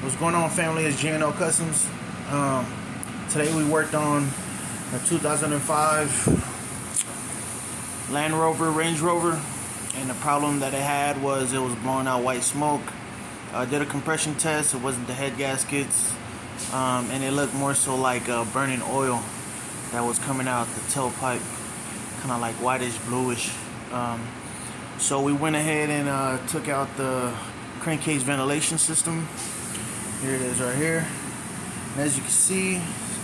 What's going on, family? It's JNL Kustoms. Um, today we worked on a 2005 Land Rover, Range Rover, and the problem that it had was it was blowing out white smoke. I did a compression test. It wasn't the head gaskets, um, and it looked more so like uh, burning oil that was coming out the tailpipe, kind of like whitish, bluish. Um, so we went ahead and uh, took out the crankcase ventilation system here it is right here. And as you can see,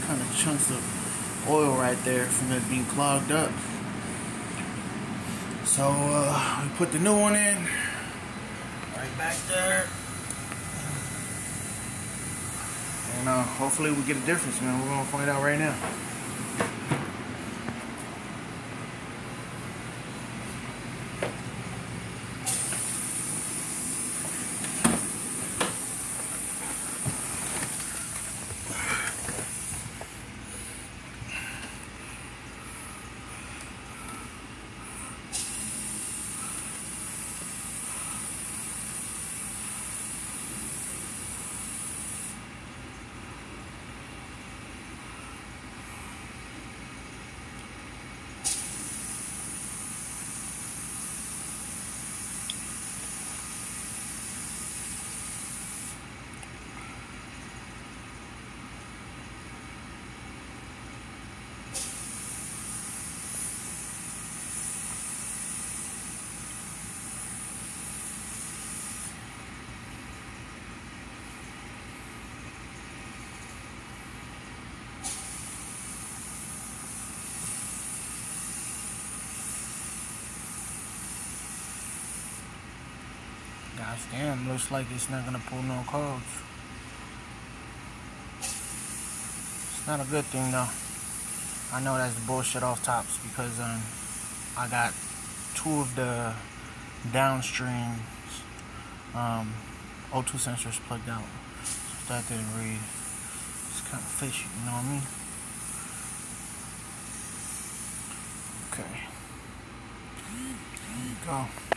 kind of chunks of oil right there from it being clogged up. So uh, we put the new one in, right back there. And uh, hopefully we get a difference, man. We're gonna find out right now. Gosh damn, looks like it's not gonna pull no codes. It's not a good thing though. I know that's bullshit off tops because um, I got two of the downstream um, O2 sensors plugged out. So that didn't read. It's kind of fishy, you know what I mean? Okay. There you go.